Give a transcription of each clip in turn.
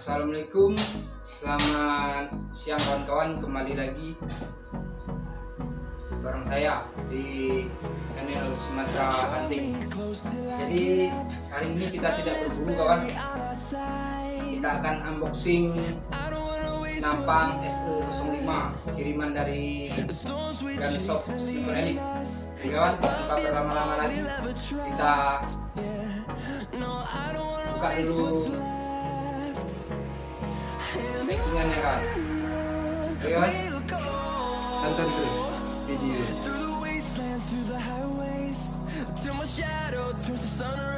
Assalamualaikum. Selamat siang kawan-kawan. Kembali lagi Bareng saya Di channel Sumatera Hunting. Jadi hari ini kita tidak berburu kawan. Kita akan unboxing Nampang SE05 Kiriman dari Gunshop Super Elite. Jadi kawan, tanpa berlama-lama lagi Kita Buka dulu pakinggan niya ka. Ngayon, Tantan video. Through the wastelands, through the highways, till my shadow turns to sun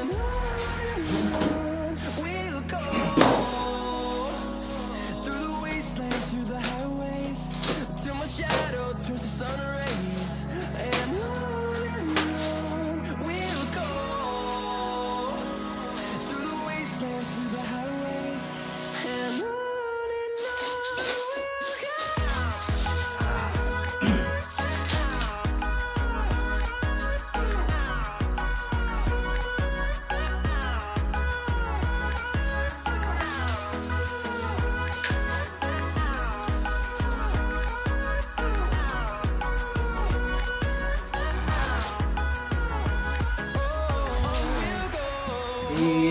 and I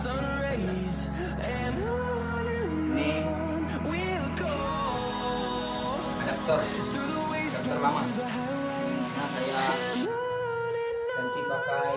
kocak ini adaptor. Adaptor lama. Nah saya ganti pakai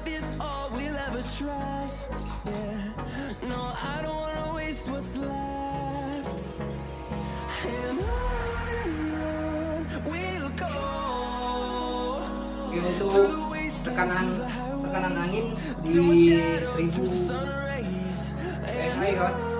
trust. Yeah, no, I don't wanna waste what's left. And on and on we'll go. Untuk tekanan tekanan angin di 1000 PSI kawan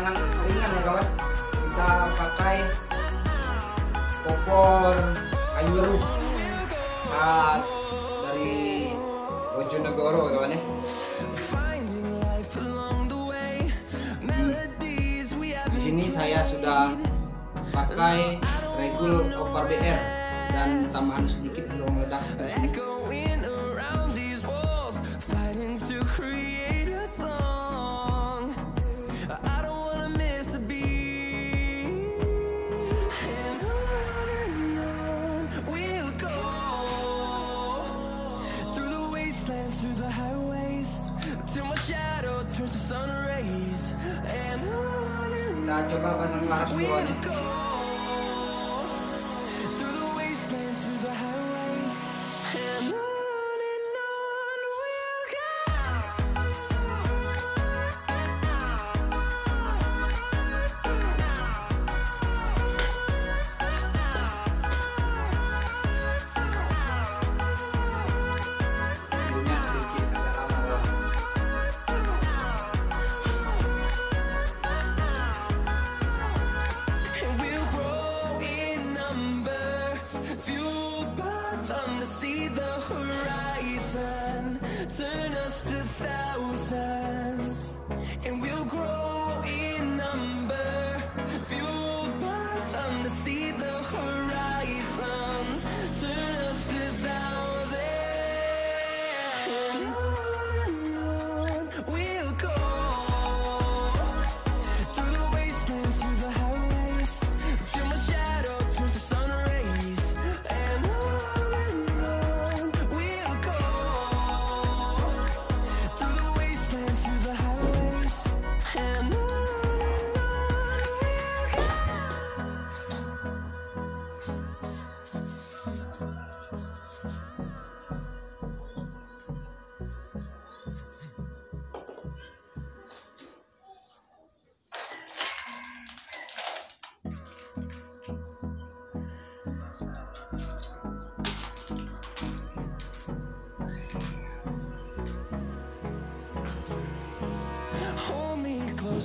sangat ringan ya kawan. Kita pakai kompor kayu yeru khas dari Bojonegoro kawan ya. Have di sini saya sudah pakai regul over BR dan tambahan sedikit untuk meledak di sini and kita coba pasang laras dulu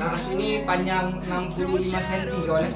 Laras ini panjang 65 cm kawan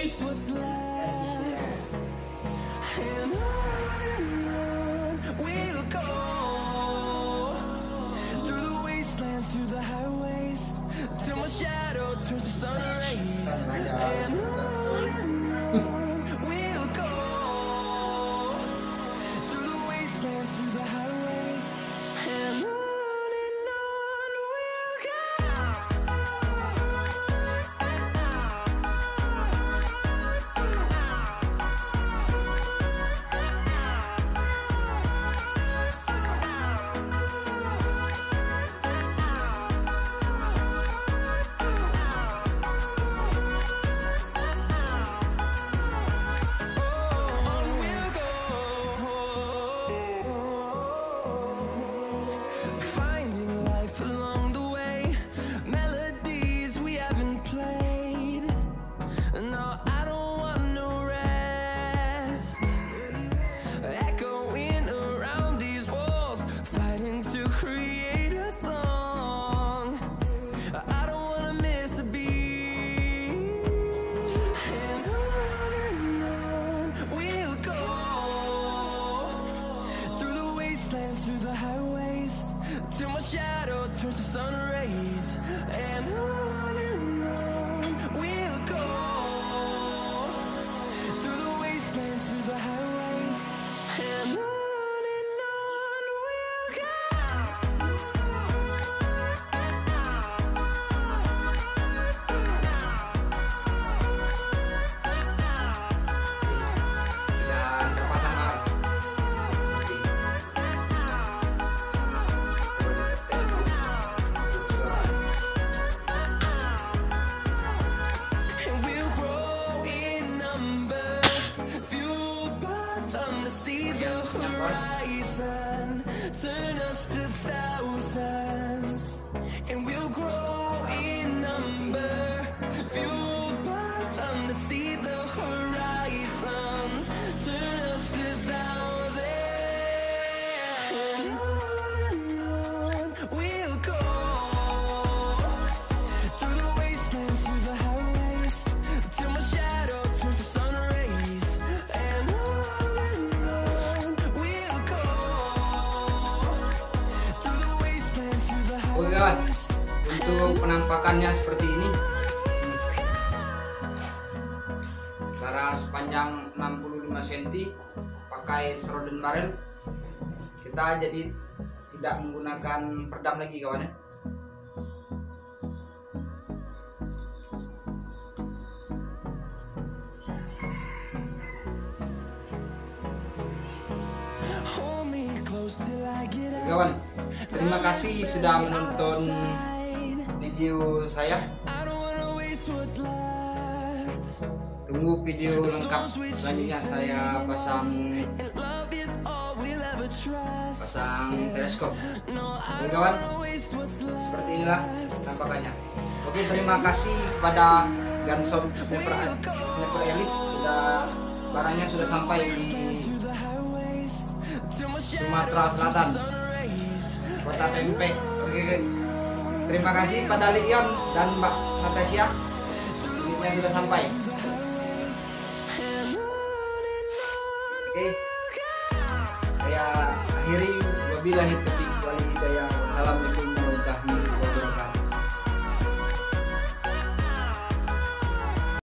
What's left. Penampakannya seperti ini. Cara sepanjang 65 cm pakai Sroden barrel. Kita jadi tidak menggunakan peredam lagi kawan ya. Hold me close till I get Oke, out. kawan, terima kasih sudah menonton video saya. Tunggu video lengkap selanjutnya saya pasang pasang teleskop. Oke kawan, seperti inilah tampakannya. Oke, terima kasih kepada Gunshot Sniper, Sniper Elite sudah barangnya sudah sampai di Sumatera Selatan. Kota Pempek. Oke, terima kasih pada Leon dan Mbak Natasha. Duitnya sudah sampai. Oke, saya akhiri wabillahi taufiq